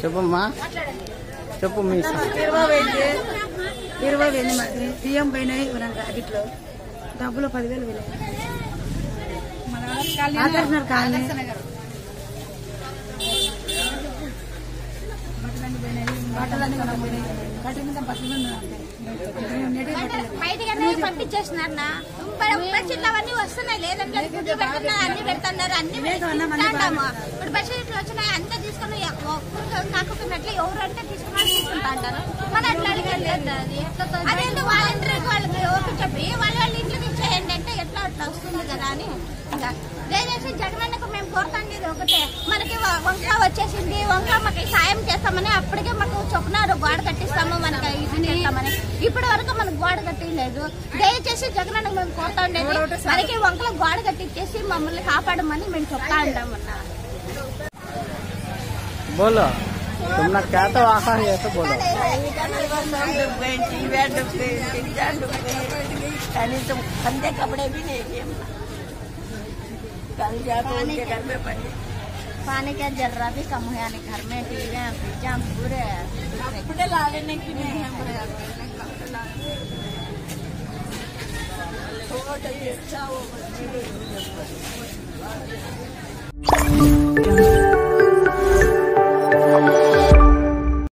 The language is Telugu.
చెప్పమ్మా. చెప్పు మీ ఇరవై మరి. బియ్యం పోయినాయి నాకు అడిట్లో డబ్బులు పదివేలు బట్టలన్నీ పోయినాయి కట్టిన పంపించేస్తున్నారు బడ్జెట్లు అవన్నీ వస్తున్నాయి లేదంటే గుడ్లు పెడుతున్నారు అన్ని పెడుతున్నారు అన్ని పెడతాము ఇప్పుడు బడ్జెట్లు వచ్చినాయి అంతా తీసుకుని కాకున్నట్లు ఎవరంటే తీసుకున్నా తీసుకుంటా అంటారు మన అట్లా అడిగేది అది వాళ్ళకి ఓపిక చెప్పి వాళ్ళ వాళ్ళ ఇంట్లోకి ఇచ్చేయండి అంటే ఎట్లా అట్లా వస్తుంది కదా అని ఇంకా దయచేసి జగనన్నకు మేము కోరుతాండి ఒకటే మనకి వంక వచ్చేసింది. వంక మాకు సాయం చేస్తామని అప్పటికే మాకు చొప్పునారు గోడ కట్టిస్తాము మనకి ఇది చేస్తామని ఇప్పటి వరకు మనకు గోడ కట్టిలేదు దయచేసి జగనన్నకు మేము కోరుతా ఉండేది మనకి వంకలో గోడ కట్టించేసి మమ్మల్ని కాపాడమని మేము చెప్తా ఉంటామన్నా बोलो तुमने क्या तो आशा है तो बोलो कनीतम ठंडे कपड़े भी नहीं थे कल जाकर उनके घर में पड़े पानी का जर्रा भी कम है यानी घर में टीवी फ्रिज पूरे कपड़े ला लेने की नहीं है